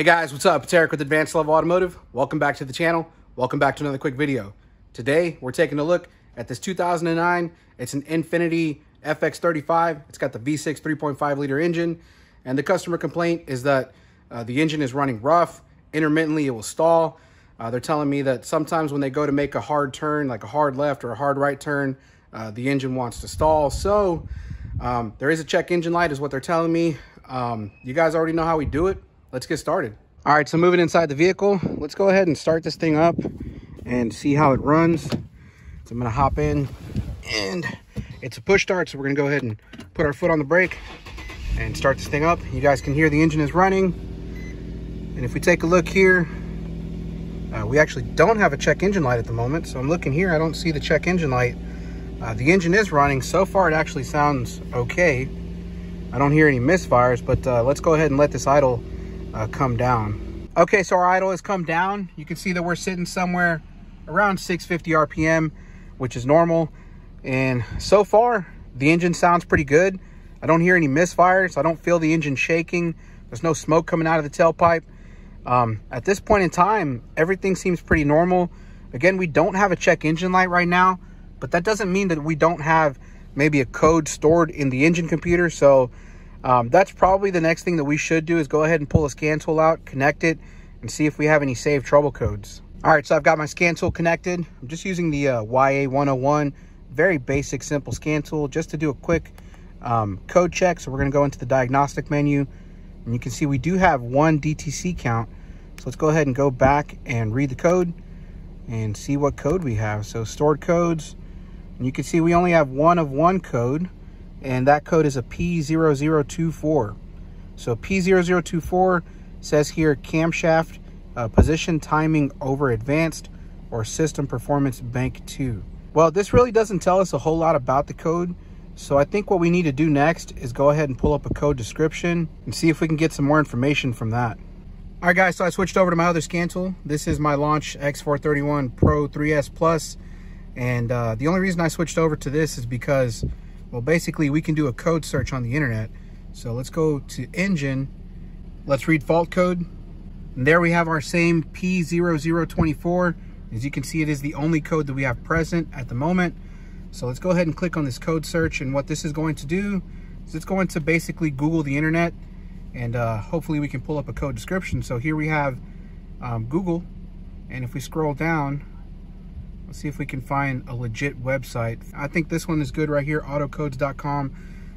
Hey guys, what's up? It's Eric with Advanced Level Automotive. Welcome back to the channel. Welcome back to another quick video. Today, we're taking a look at this 2009. It's an Infiniti FX35. It's got the V6 3.5 liter engine. And the customer complaint is that uh, the engine is running rough. Intermittently, it will stall. Uh, they're telling me that sometimes when they go to make a hard turn, like a hard left or a hard right turn, uh, the engine wants to stall. So um, there is a check engine light is what they're telling me. Um, you guys already know how we do it let's get started. All right, so moving inside the vehicle, let's go ahead and start this thing up and see how it runs. So I'm gonna hop in and it's a push start. So we're gonna go ahead and put our foot on the brake and start this thing up. You guys can hear the engine is running. And if we take a look here, uh, we actually don't have a check engine light at the moment. So I'm looking here, I don't see the check engine light. Uh, the engine is running. So far, it actually sounds okay. I don't hear any misfires, but uh, let's go ahead and let this idle uh, come down. Okay, so our idle has come down. You can see that we're sitting somewhere around 650 RPM, which is normal. And so far, the engine sounds pretty good. I don't hear any misfires. I don't feel the engine shaking. There's no smoke coming out of the tailpipe. Um, at this point in time, everything seems pretty normal. Again, we don't have a check engine light right now, but that doesn't mean that we don't have maybe a code stored in the engine computer. So um, that's probably the next thing that we should do is go ahead and pull a scan tool out, connect it, and see if we have any saved trouble codes. All right, so I've got my scan tool connected. I'm just using the uh, YA101, very basic, simple scan tool, just to do a quick um, code check. So we're gonna go into the diagnostic menu, and you can see we do have one DTC count. So let's go ahead and go back and read the code and see what code we have. So stored codes, and you can see we only have one of one code and that code is a P0024. So P0024 says here camshaft uh, position timing over advanced or system performance bank 2. Well, this really doesn't tell us a whole lot about the code. So I think what we need to do next is go ahead and pull up a code description and see if we can get some more information from that. All right, guys, so I switched over to my other scan tool. This is my Launch X431 Pro 3S Plus. And uh, the only reason I switched over to this is because well, basically we can do a code search on the internet. So let's go to engine. Let's read fault code. And there we have our same P0024. As you can see, it is the only code that we have present at the moment. So let's go ahead and click on this code search. And what this is going to do is it's going to basically Google the internet and uh, hopefully we can pull up a code description. So here we have um, Google. And if we scroll down, Let's see if we can find a legit website. I think this one is good right here, autocodes.com.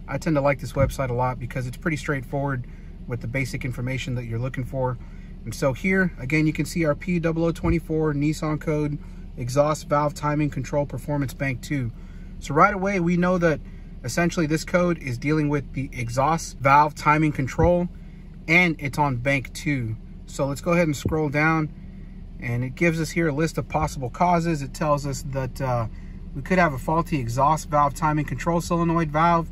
I tend to like this website a lot because it's pretty straightforward with the basic information that you're looking for. And so here, again, you can see our P0024 Nissan code, exhaust valve timing control performance bank 2. So right away, we know that essentially this code is dealing with the exhaust valve timing control and it's on bank 2. So let's go ahead and scroll down and it gives us here a list of possible causes. It tells us that uh, we could have a faulty exhaust valve timing control solenoid valve,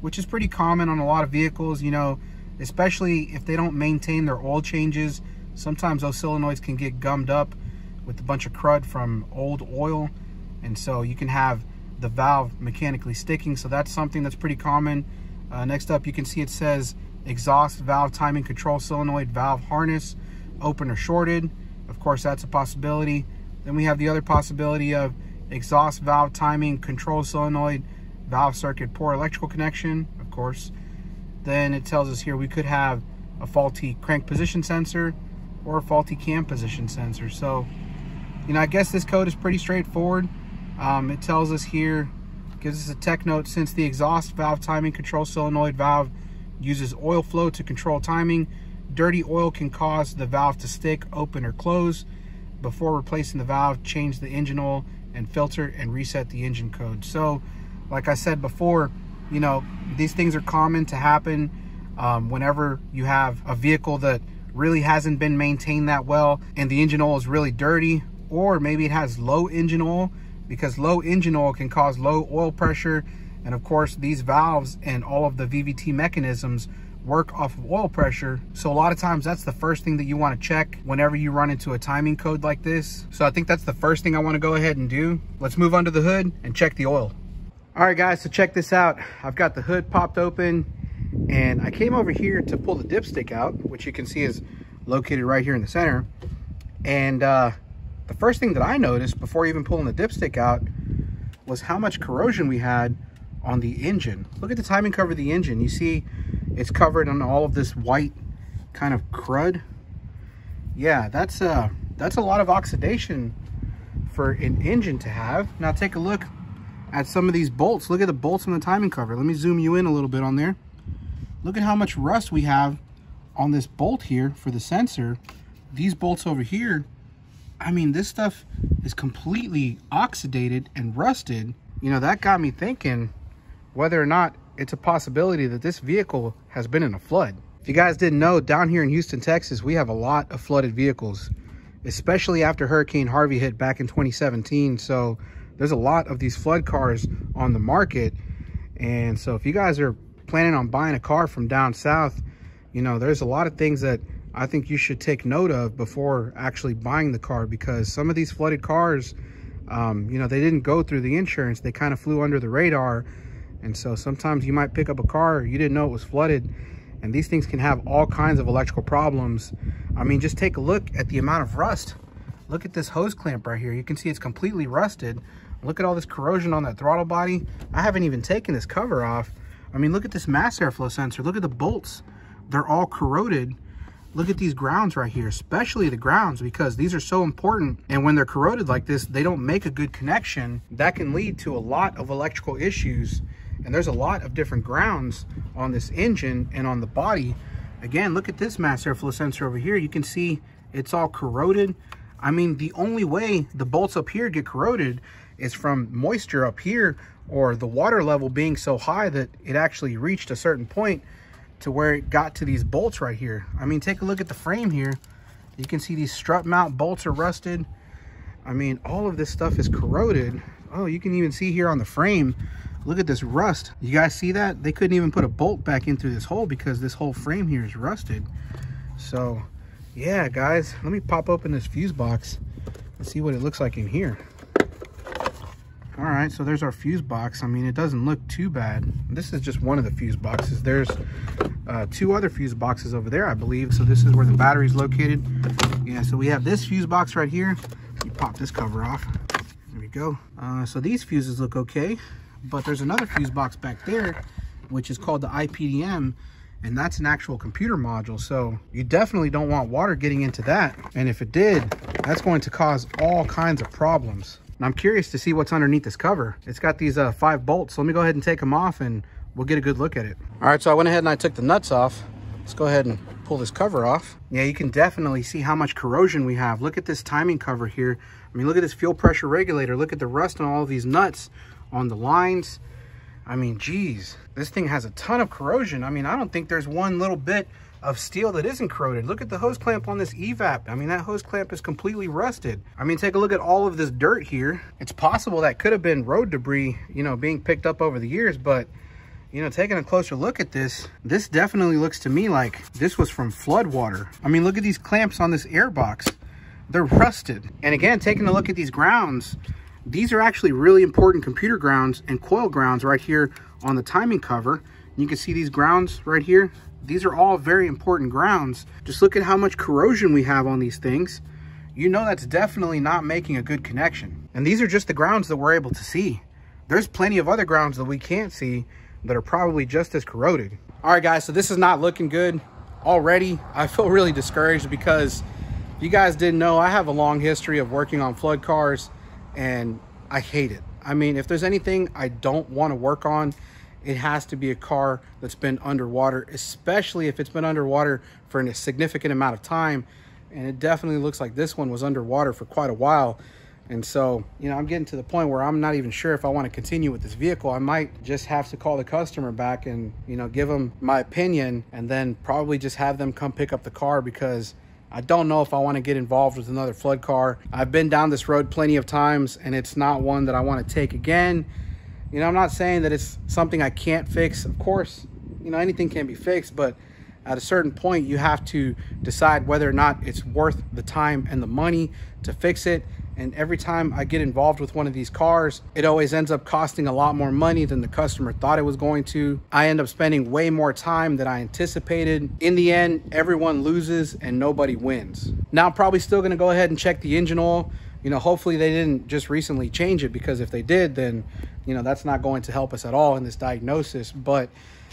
which is pretty common on a lot of vehicles, you know, especially if they don't maintain their oil changes. Sometimes those solenoids can get gummed up with a bunch of crud from old oil. And so you can have the valve mechanically sticking. So that's something that's pretty common. Uh, next up, you can see it says exhaust valve timing control solenoid valve harness, open or shorted. Of course, that's a possibility. Then we have the other possibility of exhaust valve timing, control solenoid, valve circuit, poor electrical connection, of course. Then it tells us here we could have a faulty crank position sensor or a faulty cam position sensor. So, you know, I guess this code is pretty straightforward. Um, it tells us here, gives us a tech note, since the exhaust valve timing control solenoid valve uses oil flow to control timing, Dirty oil can cause the valve to stick, open, or close. Before replacing the valve, change the engine oil and filter and reset the engine code. So, like I said before, you know, these things are common to happen um, whenever you have a vehicle that really hasn't been maintained that well and the engine oil is really dirty or maybe it has low engine oil because low engine oil can cause low oil pressure and of course these valves and all of the VVT mechanisms work off of oil pressure. So a lot of times that's the first thing that you want to check whenever you run into a timing code like this. So I think that's the first thing I want to go ahead and do. Let's move under the hood and check the oil. All right guys, so check this out. I've got the hood popped open and I came over here to pull the dipstick out, which you can see is located right here in the center. And uh, the first thing that I noticed before even pulling the dipstick out was how much corrosion we had on the engine. Look at the timing cover of the engine. You see it's covered on all of this white kind of crud. Yeah, that's, uh, that's a lot of oxidation for an engine to have. Now take a look at some of these bolts. Look at the bolts on the timing cover. Let me zoom you in a little bit on there. Look at how much rust we have on this bolt here for the sensor. These bolts over here, I mean, this stuff is completely oxidated and rusted. You know, that got me thinking whether or not it's a possibility that this vehicle has been in a flood. If you guys didn't know, down here in Houston, Texas, we have a lot of flooded vehicles, especially after Hurricane Harvey hit back in 2017. So there's a lot of these flood cars on the market. And so if you guys are planning on buying a car from down south, you know, there's a lot of things that I think you should take note of before actually buying the car because some of these flooded cars, um, you know, they didn't go through the insurance. They kind of flew under the radar. And so sometimes you might pick up a car, you didn't know it was flooded. And these things can have all kinds of electrical problems. I mean, just take a look at the amount of rust. Look at this hose clamp right here. You can see it's completely rusted. Look at all this corrosion on that throttle body. I haven't even taken this cover off. I mean, look at this mass airflow sensor. Look at the bolts. They're all corroded. Look at these grounds right here, especially the grounds, because these are so important. And when they're corroded like this, they don't make a good connection. That can lead to a lot of electrical issues. And there's a lot of different grounds on this engine and on the body. Again, look at this mass airflow sensor over here. You can see it's all corroded. I mean, the only way the bolts up here get corroded is from moisture up here or the water level being so high that it actually reached a certain point to where it got to these bolts right here. I mean, take a look at the frame here. You can see these strut mount bolts are rusted. I mean, all of this stuff is corroded. Oh, you can even see here on the frame, look at this rust. You guys see that? They couldn't even put a bolt back in through this hole because this whole frame here is rusted. So, yeah, guys, let me pop open this fuse box and see what it looks like in here. All right, so there's our fuse box. I mean, it doesn't look too bad. This is just one of the fuse boxes. There's uh, two other fuse boxes over there, I believe. So this is where the battery is located. Yeah, so we have this fuse box right here. You pop this cover off. There we go. Uh, so these fuses look okay, but there's another fuse box back there, which is called the IPDM, and that's an actual computer module. So you definitely don't want water getting into that. And if it did, that's going to cause all kinds of problems. And I'm curious to see what's underneath this cover. It's got these uh, five bolts. So let me go ahead and take them off and we'll get a good look at it. All right, so I went ahead and I took the nuts off. Let's go ahead and pull this cover off. Yeah, you can definitely see how much corrosion we have. Look at this timing cover here. I mean, look at this fuel pressure regulator. Look at the rust on all these nuts on the lines. I mean, geez, this thing has a ton of corrosion. I mean, I don't think there's one little bit of steel that isn't corroded. Look at the hose clamp on this evap. I mean, that hose clamp is completely rusted. I mean, take a look at all of this dirt here. It's possible that could have been road debris, you know, being picked up over the years, but you know, taking a closer look at this, this definitely looks to me like this was from flood water. I mean, look at these clamps on this air box. They're rusted. And again, taking a look at these grounds, these are actually really important computer grounds and coil grounds right here on the timing cover. You can see these grounds right here. These are all very important grounds. Just look at how much corrosion we have on these things. You know that's definitely not making a good connection. And these are just the grounds that we're able to see. There's plenty of other grounds that we can't see that are probably just as corroded. All right, guys, so this is not looking good already. I feel really discouraged because you guys didn't know, I have a long history of working on flood cars and I hate it. I mean, if there's anything I don't want to work on, it has to be a car that's been underwater, especially if it's been underwater for a significant amount of time. And it definitely looks like this one was underwater for quite a while. And so, you know, I'm getting to the point where I'm not even sure if I want to continue with this vehicle. I might just have to call the customer back and, you know, give them my opinion and then probably just have them come pick up the car because I don't know if I want to get involved with another flood car. I've been down this road plenty of times and it's not one that I want to take again. You know, I'm not saying that it's something I can't fix. Of course, you know, anything can be fixed, but at a certain point, you have to decide whether or not it's worth the time and the money to fix it And every time I get involved with one of these cars, it always ends up costing a lot more money than the customer thought it was going to. I end up spending way more time than I anticipated. In the end, everyone loses and nobody wins. Now I'm probably still gonna go ahead and check the engine oil. You know, hopefully they didn't just recently change it because if they did, then, you know, that's not going to help us at all in this diagnosis. But,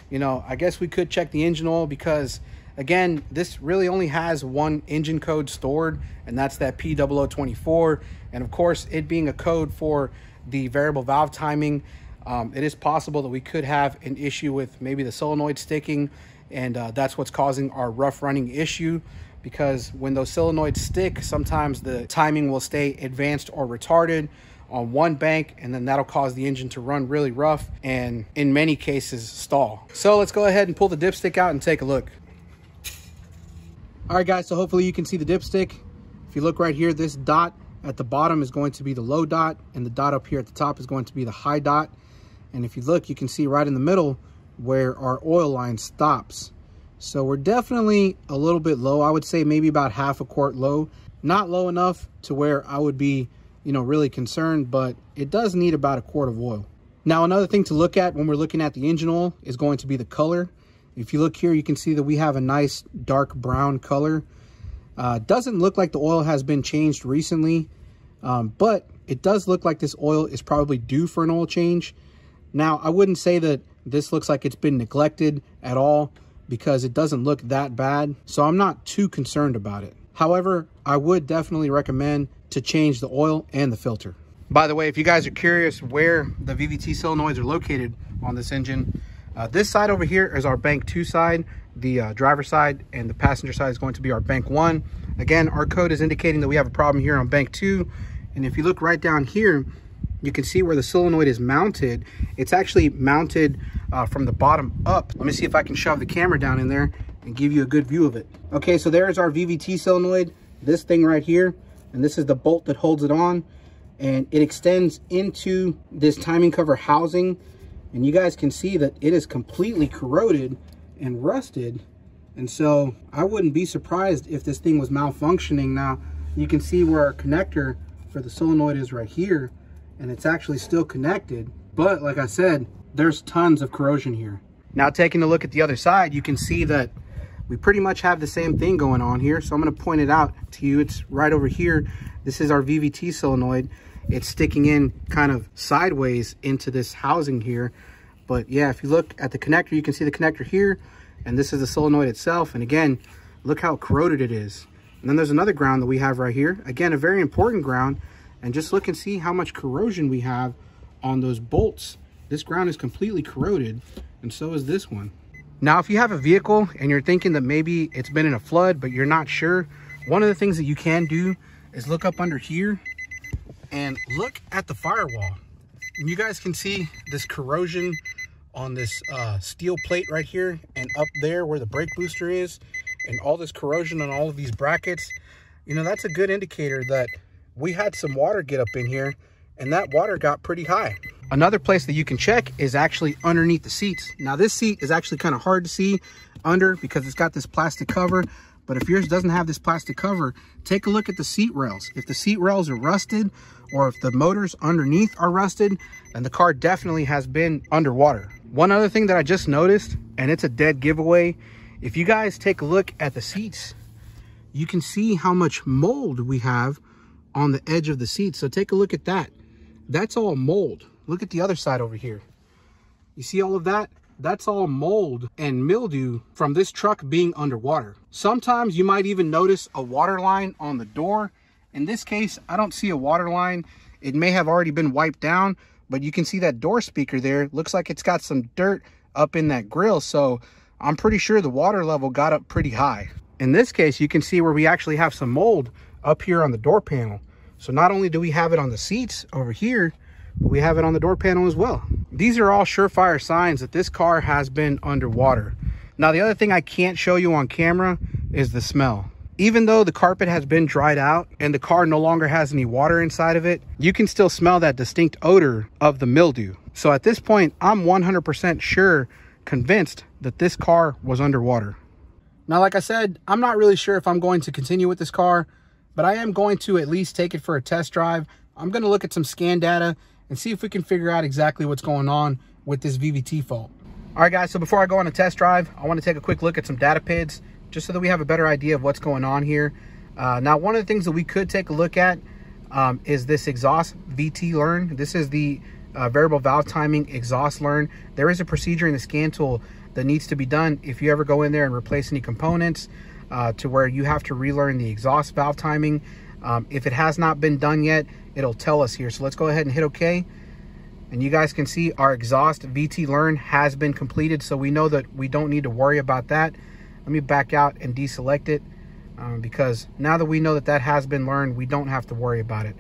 you know, I guess we could check the engine oil because Again, this really only has one engine code stored, and that's that P0024. And of course, it being a code for the variable valve timing, um, it is possible that we could have an issue with maybe the solenoid sticking, and uh, that's what's causing our rough running issue because when those solenoids stick, sometimes the timing will stay advanced or retarded on one bank and then that'll cause the engine to run really rough and in many cases stall. So let's go ahead and pull the dipstick out and take a look. All right, guys, so hopefully you can see the dipstick. If you look right here, this dot at the bottom is going to be the low dot, and the dot up here at the top is going to be the high dot. And if you look, you can see right in the middle where our oil line stops. So we're definitely a little bit low. I would say maybe about half a quart low. Not low enough to where I would be, you know, really concerned, but it does need about a quart of oil. Now, another thing to look at when we're looking at the engine oil is going to be the color. If you look here, you can see that we have a nice dark brown color. Uh, doesn't look like the oil has been changed recently, um, but it does look like this oil is probably due for an oil change. Now, I wouldn't say that this looks like it's been neglected at all because it doesn't look that bad. So I'm not too concerned about it. However, I would definitely recommend to change the oil and the filter. By the way, if you guys are curious where the VVT solenoids are located on this engine, uh, this side over here is our bank two side, the uh, driver side, and the passenger side is going to be our bank one. Again, our code is indicating that we have a problem here on bank two. And if you look right down here, you can see where the solenoid is mounted. It's actually mounted uh, from the bottom up. Let me see if I can shove the camera down in there and give you a good view of it. Okay, so there's our VVT solenoid, this thing right here, and this is the bolt that holds it on. And it extends into this timing cover housing and you guys can see that it is completely corroded and rusted. And so I wouldn't be surprised if this thing was malfunctioning. Now you can see where our connector for the solenoid is right here and it's actually still connected. But like I said there's tons of corrosion here. Now taking a look at the other side you can see that we pretty much have the same thing going on here. So I'm going to point it out to you. It's right over here. This is our VVT solenoid it's sticking in kind of sideways into this housing here. But yeah, if you look at the connector, you can see the connector here, and this is the solenoid itself. And again, look how corroded it is. And then there's another ground that we have right here. Again, a very important ground. And just look and see how much corrosion we have on those bolts. This ground is completely corroded, and so is this one. Now, if you have a vehicle and you're thinking that maybe it's been in a flood, but you're not sure, one of the things that you can do is look up under here and look at the firewall. And you guys can see this corrosion on this uh, steel plate right here and up there where the brake booster is and all this corrosion on all of these brackets. You know, that's a good indicator that we had some water get up in here and that water got pretty high. Another place that you can check is actually underneath the seats. Now this seat is actually kind of hard to see under because it's got this plastic cover, but if yours doesn't have this plastic cover, take a look at the seat rails. If the seat rails are rusted or if the motors underneath are rusted, then the car definitely has been underwater. One other thing that I just noticed, and it's a dead giveaway, if you guys take a look at the seats, you can see how much mold we have on the edge of the seat. So take a look at that. That's all mold. Look at the other side over here. You see all of that? That's all mold and mildew from this truck being underwater. Sometimes you might even notice a water line on the door. In this case, I don't see a water line. It may have already been wiped down, but you can see that door speaker there. Looks like it's got some dirt up in that grill. So I'm pretty sure the water level got up pretty high. In this case, you can see where we actually have some mold up here on the door panel. So not only do we have it on the seats over here, but we have it on the door panel as well. These are all surefire signs that this car has been underwater. Now, the other thing I can't show you on camera is the smell. Even though the carpet has been dried out and the car no longer has any water inside of it, you can still smell that distinct odor of the mildew. So at this point, I'm 100% sure, convinced that this car was underwater. Now, like I said, I'm not really sure if I'm going to continue with this car but I am going to at least take it for a test drive. I'm going to look at some scan data and see if we can figure out exactly what's going on with this VVT fault. All right, guys, so before I go on a test drive, I want to take a quick look at some data PIDs just so that we have a better idea of what's going on here. Uh, now, one of the things that we could take a look at um, is this exhaust VT learn. This is the uh, variable valve timing exhaust learn. There is a procedure in the scan tool that needs to be done if you ever go in there and replace any components uh, to where you have to relearn the exhaust valve timing. Um, if it has not been done yet, it'll tell us here. So let's go ahead and hit OK. And you guys can see our exhaust VT learn has been completed. So we know that we don't need to worry about that. Let me back out and deselect it um, because now that we know that that has been learned, we don't have to worry about it.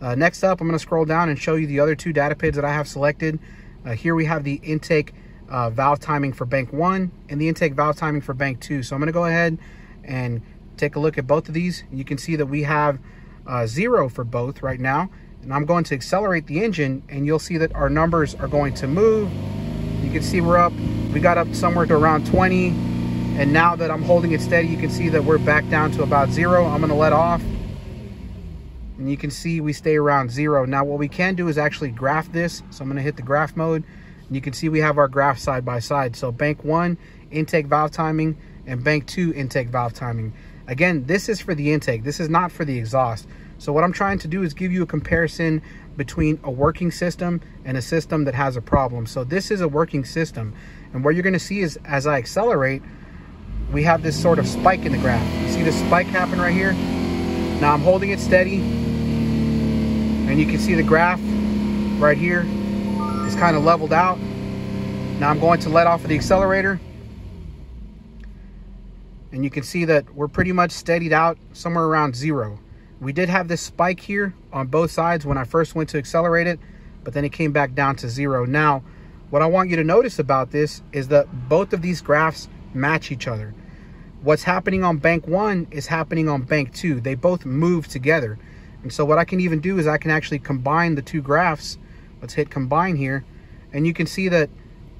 Uh, next up, I'm going to scroll down and show you the other two data PIDs that I have selected. Uh, here we have the intake uh, valve timing for bank one and the intake valve timing for bank two. So I'm going to go ahead and take a look at both of these. You can see that we have uh, zero for both right now and I'm going to accelerate the engine and you'll see that our numbers are going to move. You can see we're up, we got up somewhere to around 20. And now that I'm holding it steady, you can see that we're back down to about zero. I'm gonna let off. And you can see we stay around zero. Now what we can do is actually graph this. So I'm gonna hit the graph mode. And you can see we have our graph side by side. So bank one, intake valve timing, and bank two, intake valve timing. Again, this is for the intake. This is not for the exhaust. So what I'm trying to do is give you a comparison between a working system and a system that has a problem. So this is a working system. And what you're gonna see is as I accelerate, we have this sort of spike in the graph. You see the spike happen right here? Now I'm holding it steady and you can see the graph right here is kind of leveled out. Now I'm going to let off of the accelerator and you can see that we're pretty much steadied out somewhere around zero. We did have this spike here on both sides when I first went to accelerate it, but then it came back down to zero. Now, what I want you to notice about this is that both of these graphs match each other. What's happening on bank one is happening on bank two. They both move together. And so what I can even do is I can actually combine the two graphs. Let's hit combine here. And you can see that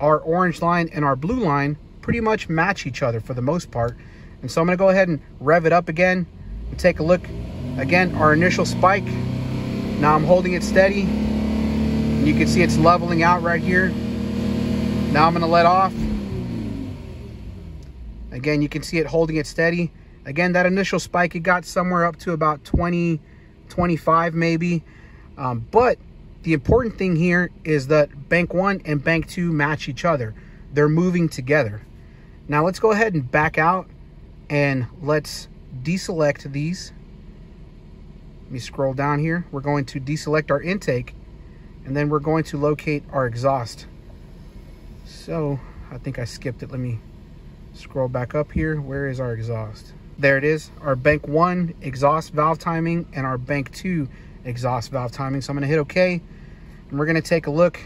our orange line and our blue line pretty much match each other for the most part. And so I'm gonna go ahead and rev it up again and take a look Again, our initial spike. Now I'm holding it steady. And you can see it's leveling out right here. Now I'm gonna let off. Again, you can see it holding it steady. Again, that initial spike, it got somewhere up to about 20, 25 maybe. Um, but the important thing here is that bank one and bank two match each other. They're moving together. Now let's go ahead and back out and let's deselect these Let me scroll down here. We're going to deselect our intake and then we're going to locate our exhaust. So I think I skipped it. Let me scroll back up here. Where is our exhaust? There it is, our bank one exhaust valve timing and our bank two exhaust valve timing. So I'm gonna hit okay. And we're gonna take a look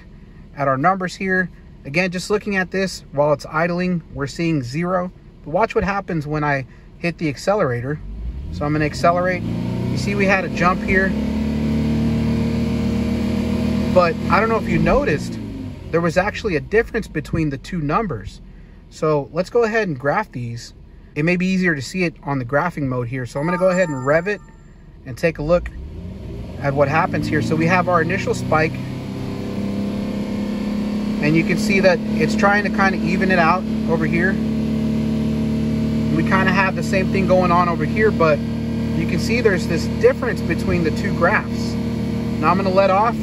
at our numbers here. Again, just looking at this while it's idling, we're seeing zero. Watch what happens when I hit the accelerator. So I'm gonna accelerate you see we had a jump here. But I don't know if you noticed, there was actually a difference between the two numbers. So let's go ahead and graph these. It may be easier to see it on the graphing mode here. So I'm gonna go ahead and rev it and take a look at what happens here. So we have our initial spike and you can see that it's trying to kind of even it out over here. We kind of have the same thing going on over here, but you can see there's this difference between the two graphs. Now I'm to let off.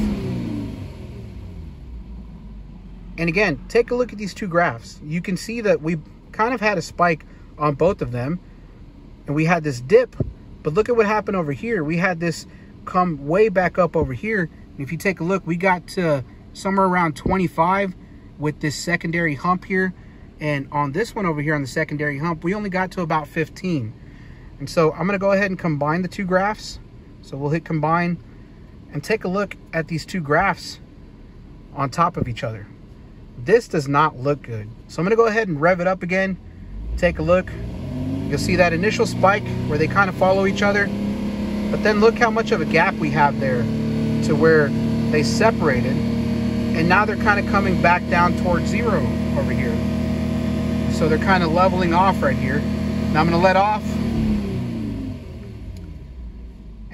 And again, take a look at these two graphs. You can see that we kind of had a spike on both of them. And we had this dip. But look at what happened over here. We had this come way back up over here. And if you take a look, we got to somewhere around 25 with this secondary hump here. And on this one over here on the secondary hump, we only got to about 15. And so I'm gonna go ahead and combine the two graphs. So we'll hit combine and take a look at these two graphs on top of each other. This does not look good. So I'm gonna go ahead and rev it up again, take a look. You'll see that initial spike where they kind of follow each other. But then look how much of a gap we have there to where they separated. And now they're kind of coming back down towards zero over here. So they're kind of leveling off right here. Now I'm gonna let off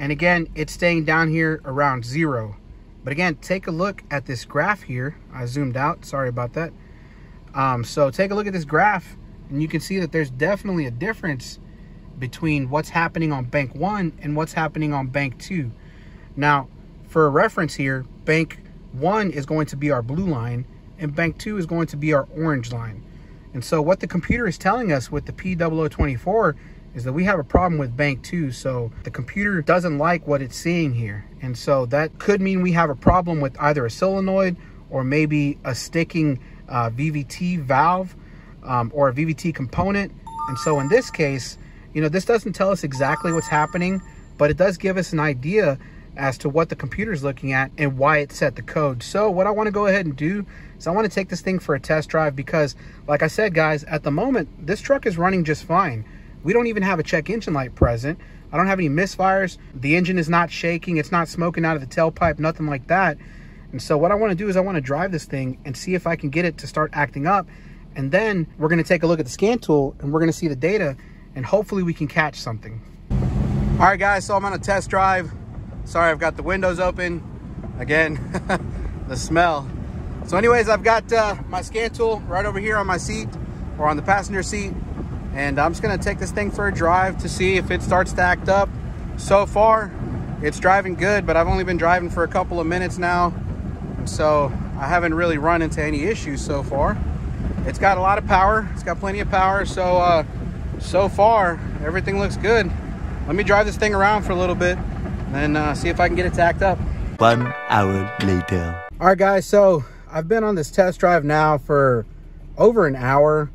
And again, it's staying down here around zero. But again, take a look at this graph here. I zoomed out, sorry about that. Um, so take a look at this graph and you can see that there's definitely a difference between what's happening on bank one and what's happening on bank two. Now, for a reference here, bank one is going to be our blue line and bank two is going to be our orange line. And so what the computer is telling us with the P0024 is that we have a problem with bank two. So the computer doesn't like what it's seeing here. And so that could mean we have a problem with either a solenoid or maybe a sticking uh, VVT valve um, or a VVT component. And so in this case, you know, this doesn't tell us exactly what's happening, but it does give us an idea as to what the computer is looking at and why it set the code. So what I want to go ahead and do is I want to take this thing for a test drive because like I said, guys, at the moment, this truck is running just fine. We don't even have a check engine light present. I don't have any misfires. The engine is not shaking. It's not smoking out of the tailpipe, nothing like that. And so what I want to do is I want to drive this thing and see if I can get it to start acting up. And then we're going to take a look at the scan tool and we're going to see the data and hopefully we can catch something. All right, guys, so I'm on a test drive. Sorry, I've got the windows open. Again, the smell. So anyways, I've got uh, my scan tool right over here on my seat or on the passenger seat and I'm just gonna take this thing for a drive to see if it starts to act up. So far, it's driving good, but I've only been driving for a couple of minutes now, so I haven't really run into any issues so far. It's got a lot of power, it's got plenty of power, so uh, so far, everything looks good. Let me drive this thing around for a little bit, and uh, see if I can get it tacked up. One hour later. All right, guys, so I've been on this test drive now for over an hour.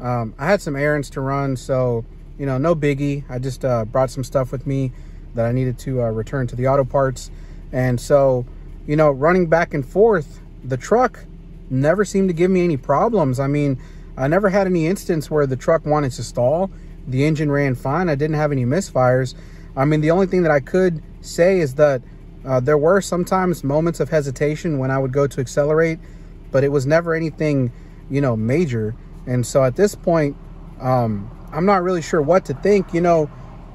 Um, I had some errands to run, so, you know, no biggie. I just uh, brought some stuff with me that I needed to uh, return to the auto parts. And so, you know, running back and forth, the truck never seemed to give me any problems. I mean, I never had any instance where the truck wanted to stall. The engine ran fine. I didn't have any misfires. I mean, the only thing that I could say is that uh, there were sometimes moments of hesitation when I would go to accelerate, but it was never anything, you know, major. And so at this point, um, I'm not really sure what to think. You know,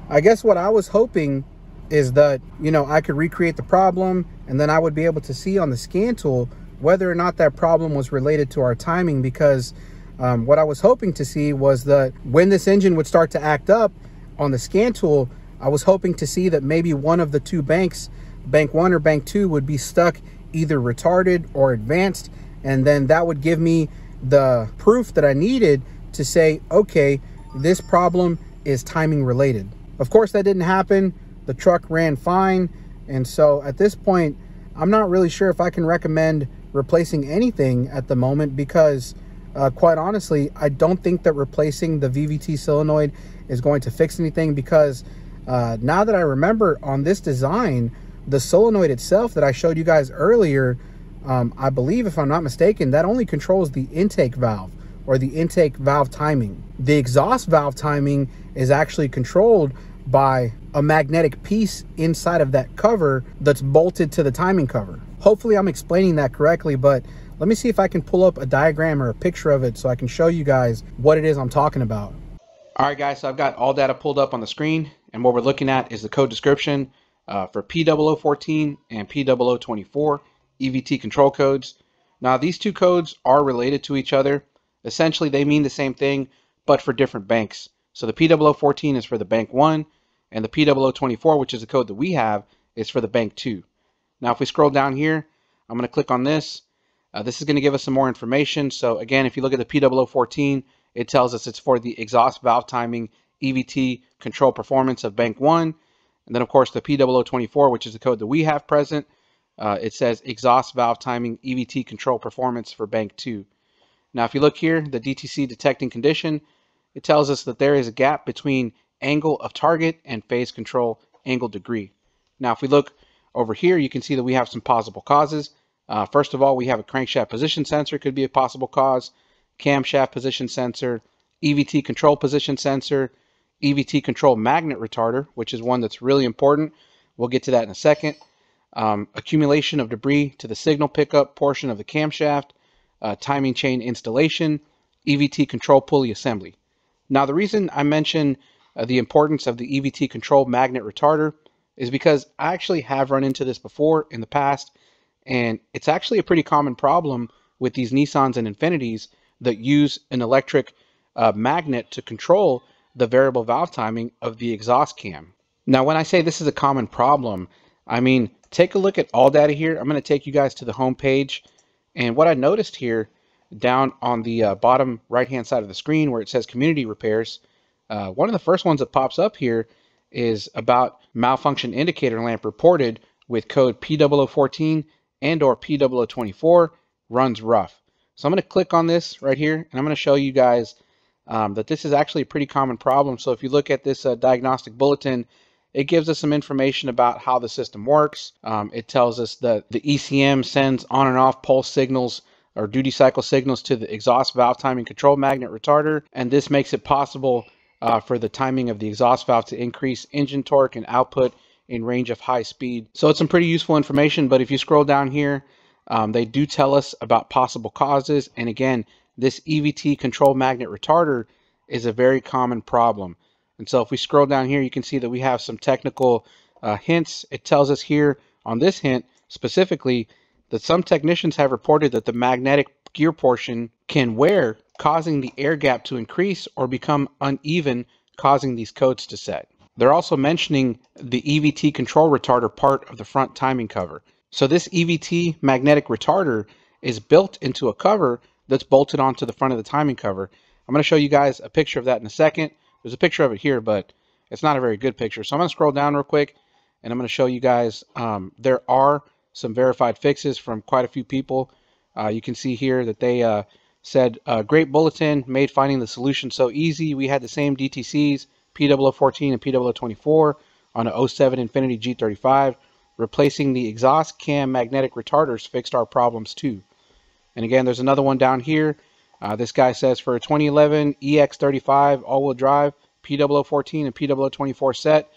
I guess what I was hoping is that, you know, I could recreate the problem and then I would be able to see on the scan tool whether or not that problem was related to our timing because um, what I was hoping to see was that when this engine would start to act up on the scan tool, I was hoping to see that maybe one of the two banks, bank one or bank two would be stuck either retarded or advanced. And then that would give me the proof that I needed to say, okay, this problem is timing related. Of course, that didn't happen. The truck ran fine. And so at this point, I'm not really sure if I can recommend replacing anything at the moment because uh, quite honestly, I don't think that replacing the VVT solenoid is going to fix anything because uh, now that I remember on this design, the solenoid itself that I showed you guys earlier um, I believe, if I'm not mistaken, that only controls the intake valve or the intake valve timing. The exhaust valve timing is actually controlled by a magnetic piece inside of that cover that's bolted to the timing cover. Hopefully I'm explaining that correctly, but let me see if I can pull up a diagram or a picture of it so I can show you guys what it is I'm talking about. All right, guys, so I've got ALLDATA pulled up on the screen, and what we're looking at is the code description uh, for P0014 and P0024. EVT control codes. Now, these two codes are related to each other. Essentially, they mean the same thing, but for different banks. So the P0014 is for the bank 1, and the P0024, which is the code that we have, is for the bank 2. Now, if we scroll down here, I'm going to click on this. Uh, this is going to give us some more information. So again, if you look at the P0014, it tells us it's for the exhaust valve timing EVT control performance of bank 1. And then, of course, the P0024, which is the code that we have present, uh, it says exhaust valve timing EVT control performance for bank 2. Now if you look here, the DTC detecting condition, it tells us that there is a gap between angle of target and phase control angle degree. Now if we look over here, you can see that we have some possible causes. Uh, first of all, we have a crankshaft position sensor could be a possible cause, camshaft position sensor, EVT control position sensor, EVT control magnet retarder, which is one that's really important. We'll get to that in a second um, accumulation of debris to the signal pickup portion of the camshaft, uh, timing chain installation, EVT control pulley assembly. Now, the reason I mention uh, the importance of the EVT control magnet retarder is because I actually have run into this before in the past, and it's actually a pretty common problem with these Nissans and Infinitis that use an electric uh, magnet to control the variable valve timing of the exhaust cam. Now, when I say this is a common problem, I mean, take a look at ALLDATA here. I'm going to take you guys to the home page. And what I noticed here down on the uh, bottom right hand side of the screen where it says community repairs, uh, one of the first ones that pops up here is about malfunction indicator lamp reported with code P0014 and or P0024 runs rough. So I'm going to click on this right here and I'm going to show you guys um, that this is actually a pretty common problem. So if you look at this uh, diagnostic bulletin, it gives us some information about how the system works. Um, it tells us that the ECM sends on and off pulse signals or duty cycle signals to the exhaust valve timing control magnet retarder, and this makes it possible uh, for the timing of the exhaust valve to increase engine torque and output in range of high speed. So it's some pretty useful information, but if you scroll down here, um, they do tell us about possible causes. And again, this EVT control magnet retarder is a very common problem. And so if we scroll down here, you can see that we have some technical uh, hints. It tells us here on this hint specifically that some technicians have reported that the magnetic gear portion can wear, causing the air gap to increase or become uneven, causing these codes to set. They're also mentioning the EVT control retarder part of the front timing cover. So this EVT magnetic retarder is built into a cover that's bolted onto the front of the timing cover. I'm going to show you guys a picture of that in a second. There's a picture of it here, but it's not a very good picture. So I'm going to scroll down real quick, and I'm going to show you guys um, there are some verified fixes from quite a few people. Uh, you can see here that they uh, said, uh, great bulletin, made finding the solution so easy. We had the same DTCs, P0014 and P0024 on a 07 Infiniti G35. Replacing the exhaust cam magnetic retarders fixed our problems too. And again, there's another one down here. Uh, this guy says for a 2011 EX35 all-wheel drive, P0014 and P0024 set,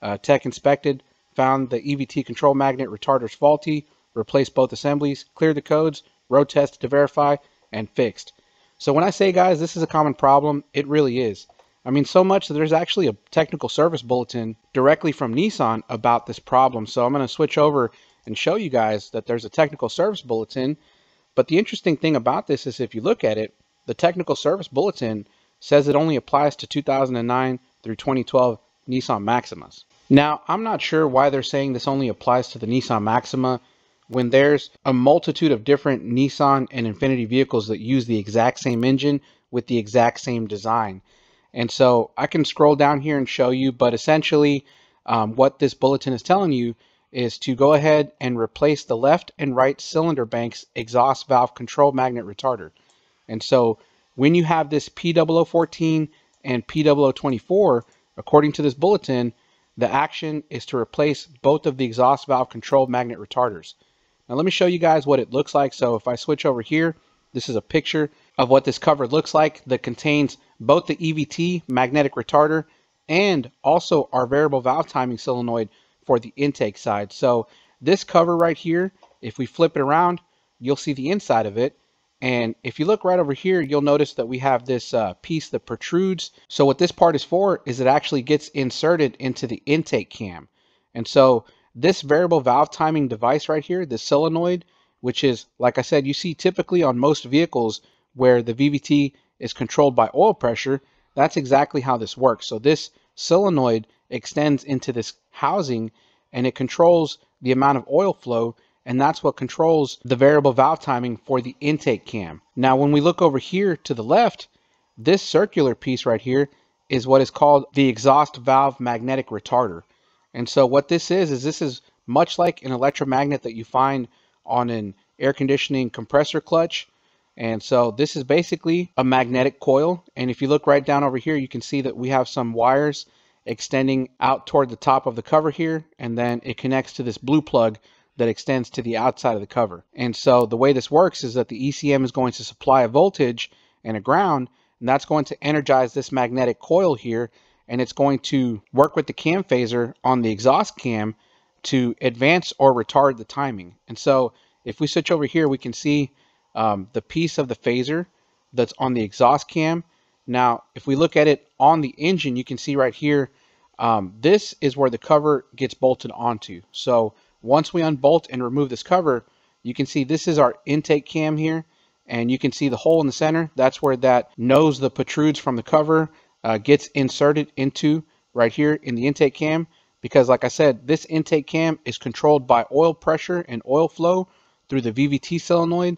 uh, tech inspected, found the EVT control magnet retarders faulty, replaced both assemblies, cleared the codes, road tested to verify, and fixed. So when I say, guys, this is a common problem, it really is. I mean, so much that there's actually a technical service bulletin directly from Nissan about this problem. So I'm going to switch over and show you guys that there's a technical service bulletin but the interesting thing about this is if you look at it, the technical service bulletin says it only applies to 2009 through 2012 Nissan Maximas. Now, I'm not sure why they're saying this only applies to the Nissan Maxima when there's a multitude of different Nissan and Infiniti vehicles that use the exact same engine with the exact same design. And so I can scroll down here and show you, but essentially um, what this bulletin is telling you is to go ahead and replace the left and right cylinder banks exhaust valve control magnet retarder. And so when you have this P0014 and P0024, according to this bulletin, the action is to replace both of the exhaust valve control magnet retarders. Now let me show you guys what it looks like. So if I switch over here, this is a picture of what this cover looks like that contains both the EVT magnetic retarder and also our variable valve timing solenoid for the intake side. So this cover right here, if we flip it around, you'll see the inside of it. And if you look right over here, you'll notice that we have this uh, piece that protrudes. So what this part is for is it actually gets inserted into the intake cam. And so this variable valve timing device right here, the solenoid, which is, like I said, you see typically on most vehicles where the VVT is controlled by oil pressure, that's exactly how this works. So this solenoid extends into this housing and it controls the amount of oil flow and that's what controls the variable valve timing for the intake cam. Now when we look over here to the left, this circular piece right here is what is called the exhaust valve magnetic retarder. And so what this is, is this is much like an electromagnet that you find on an air conditioning compressor clutch. And so this is basically a magnetic coil. And if you look right down over here, you can see that we have some wires extending out toward the top of the cover here, and then it connects to this blue plug that extends to the outside of the cover. And so the way this works is that the ECM is going to supply a voltage and a ground, and that's going to energize this magnetic coil here, and it's going to work with the cam phaser on the exhaust cam to advance or retard the timing. And so if we switch over here, we can see um, the piece of the phaser that's on the exhaust cam now, if we look at it on the engine, you can see right here um, this is where the cover gets bolted onto. So once we unbolt and remove this cover, you can see this is our intake cam here and you can see the hole in the center. That's where that nose that protrudes from the cover uh, gets inserted into right here in the intake cam because like I said, this intake cam is controlled by oil pressure and oil flow through the VVT solenoid,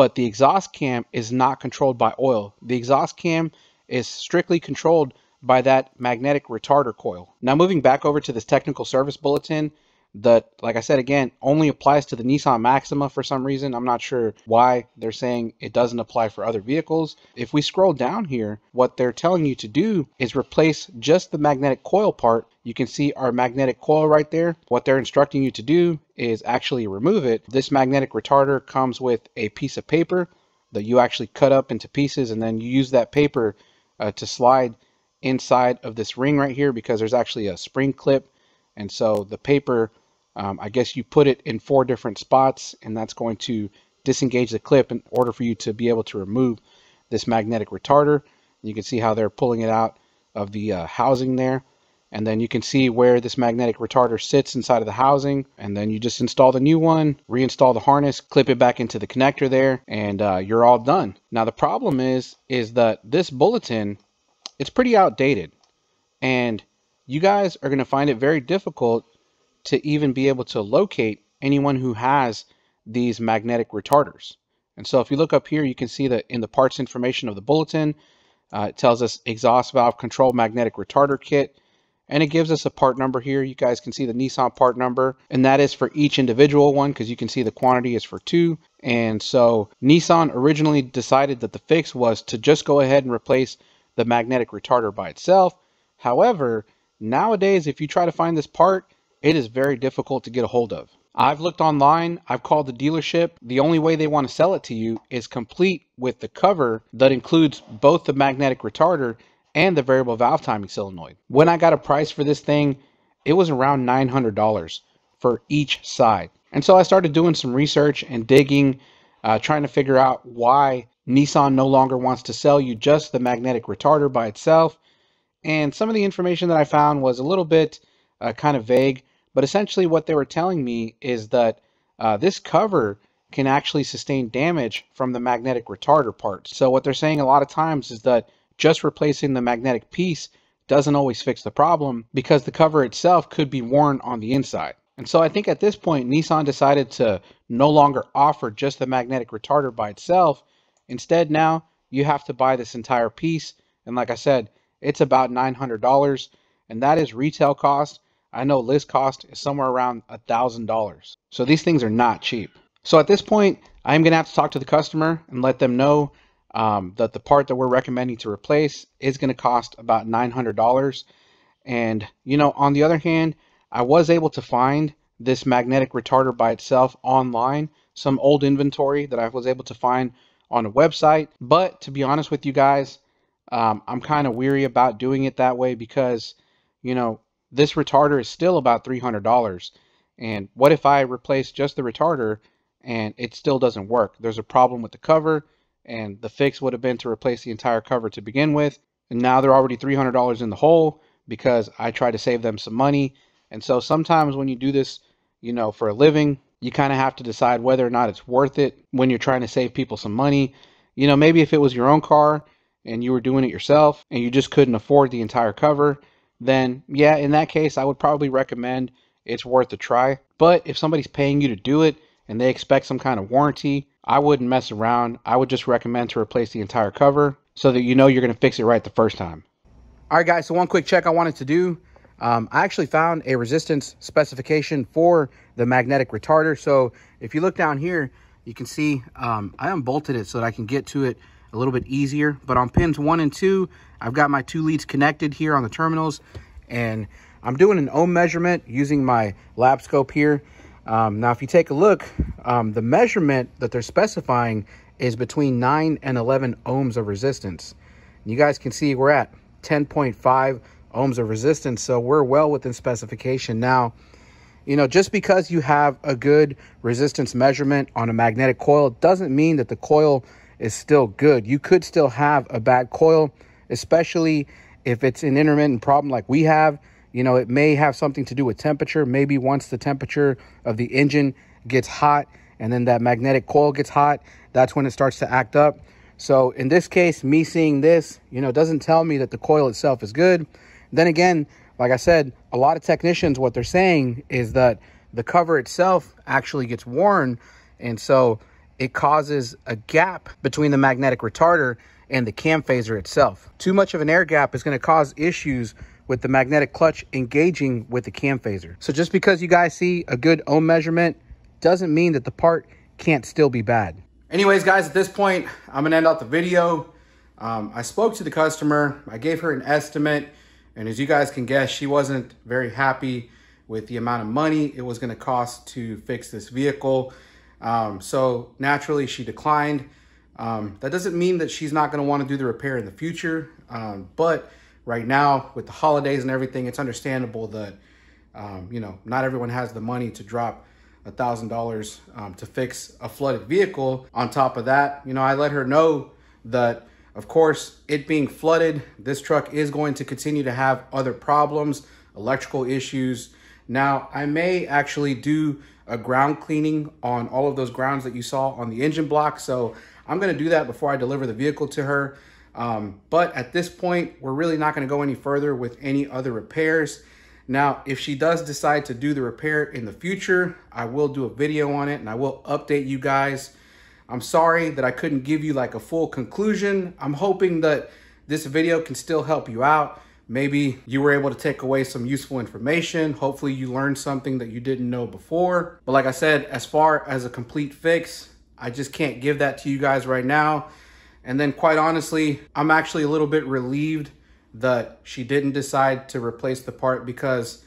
but the exhaust cam is not controlled by oil. The exhaust cam is strictly controlled by that magnetic retarder coil. Now moving back over to this technical service bulletin, that, like I said again, only applies to the Nissan Maxima for some reason. I'm not sure why they're saying it doesn't apply for other vehicles. If we scroll down here, what they're telling you to do is replace just the magnetic coil part. You can see our magnetic coil right there. What they're instructing you to do is actually remove it. This magnetic retarder comes with a piece of paper that you actually cut up into pieces and then you use that paper uh, to slide inside of this ring right here because there's actually a spring clip and so the paper um, I guess you put it in four different spots and that's going to disengage the clip in order for you to be able to remove this magnetic retarder. You can see how they're pulling it out of the uh, housing there. And then you can see where this magnetic retarder sits inside of the housing. And then you just install the new one, reinstall the harness, clip it back into the connector there, and uh, you're all done. Now the problem is, is that this bulletin, it's pretty outdated. And you guys are going to find it very difficult to even be able to locate anyone who has these magnetic retarders. And so if you look up here, you can see that in the parts information of the bulletin, uh, it tells us exhaust valve control magnetic retarder kit. And it gives us a part number here. You guys can see the Nissan part number, and that is for each individual one because you can see the quantity is for two. And so Nissan originally decided that the fix was to just go ahead and replace the magnetic retarder by itself. However, nowadays, if you try to find this part, it is very difficult to get a hold of. I've looked online, I've called the dealership. The only way they want to sell it to you is complete with the cover that includes both the magnetic retarder and the variable valve timing solenoid. When I got a price for this thing, it was around $900 for each side. And so I started doing some research and digging, uh, trying to figure out why Nissan no longer wants to sell you just the magnetic retarder by itself. And some of the information that I found was a little bit uh, kind of vague. But essentially, what they were telling me is that uh, this cover can actually sustain damage from the magnetic retarder part. So what they're saying a lot of times is that just replacing the magnetic piece doesn't always fix the problem because the cover itself could be worn on the inside. And so I think at this point, Nissan decided to no longer offer just the magnetic retarder by itself. Instead, now you have to buy this entire piece. And like I said, it's about $900 and that is retail cost. I know list cost is somewhere around a thousand dollars. So these things are not cheap. So at this point, I'm going to have to talk to the customer and let them know um, that the part that we're recommending to replace is going to cost about $900. And, you know, on the other hand, I was able to find this magnetic retarder by itself online, some old inventory that I was able to find on a website. But to be honest with you guys, um, I'm kind of weary about doing it that way because, you know, this retarder is still about $300. And what if I replace just the retarder and it still doesn't work? There's a problem with the cover and the fix would have been to replace the entire cover to begin with. And now they're already $300 in the hole because I try to save them some money. And so sometimes when you do this, you know, for a living, you kind of have to decide whether or not it's worth it when you're trying to save people some money. You know, maybe if it was your own car and you were doing it yourself and you just couldn't afford the entire cover, then yeah, in that case, I would probably recommend it's worth a try. But if somebody's paying you to do it and they expect some kind of warranty, I wouldn't mess around. I would just recommend to replace the entire cover so that you know you're going to fix it right the first time. All right, guys, so one quick check I wanted to do. Um, I actually found a resistance specification for the magnetic retarder. So if you look down here, you can see um, I unbolted it so that I can get to it a little bit easier. But on pins one and two, I've got my two leads connected here on the terminals. And I'm doing an ohm measurement using my lab scope here. Um, now, if you take a look, um, the measurement that they're specifying is between 9 and 11 ohms of resistance. You guys can see we're at 10.5 ohms of resistance, so we're well within specification. Now, you know, just because you have a good resistance measurement on a magnetic coil doesn't mean that the coil is still good. You could still have a bad coil, especially if it's an intermittent problem like we have. You know, it may have something to do with temperature. Maybe once the temperature of the engine gets hot and then that magnetic coil gets hot, that's when it starts to act up. So in this case, me seeing this, you know, doesn't tell me that the coil itself is good. Then again, like I said, a lot of technicians, what they're saying is that the cover itself actually gets worn. And so it causes a gap between the magnetic retarder and the cam phaser itself. Too much of an air gap is going to cause issues with the magnetic clutch engaging with the cam phaser. So just because you guys see a good ohm measurement doesn't mean that the part can't still be bad. Anyways, guys, at this point, I'm gonna end out the video. Um, I spoke to the customer, I gave her an estimate, and as you guys can guess, she wasn't very happy with the amount of money it was gonna cost to fix this vehicle. Um, so naturally, she declined. Um, that doesn't mean that she's not gonna wanna do the repair in the future, um, but right now, with the holidays and everything, it's understandable that, um, you know, not everyone has the money to drop a thousand dollars um, to fix a flooded vehicle. On top of that, you know, I let her know that, of course, it being flooded, this truck is going to continue to have other problems, electrical issues. Now, I may actually do a ground cleaning on all of those grounds that you saw on the engine block. So I'm going to do that before I deliver the vehicle to her. Um, but at this point, we're really not going to go any further with any other repairs. Now, if she does decide to do the repair in the future, I will do a video on it and I will update you guys. I'm sorry that I couldn't give you like a full conclusion. I'm hoping that this video can still help you out. Maybe you were able to take away some useful information. Hopefully you learned something that you didn't know before. But like I said, as far as a complete fix, I just can't give that to you guys right now. And then quite honestly, I'm actually a little bit relieved that she didn't decide to replace the part because,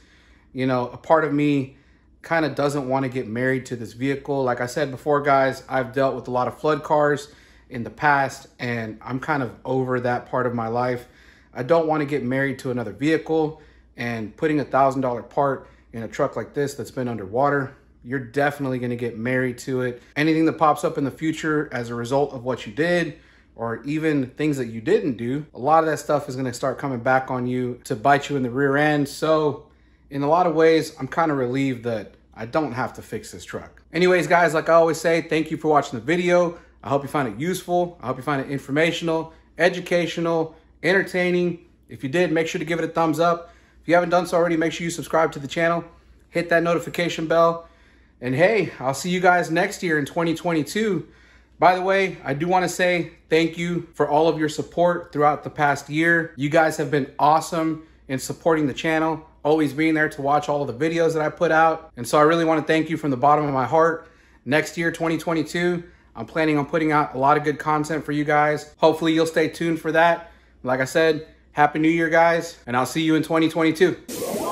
you know, a part of me kind of doesn't want to get married to this vehicle. Like I said before, guys, I've dealt with a lot of flood cars in the past and I'm kind of over that part of my life. I don't want to get married to another vehicle and putting a thousand dollar part in a truck like this that's been underwater. You're definitely going to get married to it. Anything that pops up in the future as a result of what you did, or even things that you didn't do, a lot of that stuff is going to start coming back on you to bite you in the rear end. So in a lot of ways, I'm kind of relieved that I don't have to fix this truck. Anyways, guys, like I always say, thank you for watching the video. I hope you find it useful. I hope you find it informational, educational, entertaining. If you did, make sure to give it a thumbs up. If you haven't done so already, make sure you subscribe to the channel, hit that notification bell. And hey, I'll see you guys next year in 2022 by the way, I do want to say thank you for all of your support throughout the past year. You guys have been awesome in supporting the channel, always being there to watch all of the videos that I put out. And so I really want to thank you from the bottom of my heart. Next year, 2022, I'm planning on putting out a lot of good content for you guys. Hopefully you'll stay tuned for that. Like I said, Happy New Year, guys, and I'll see you in 2022.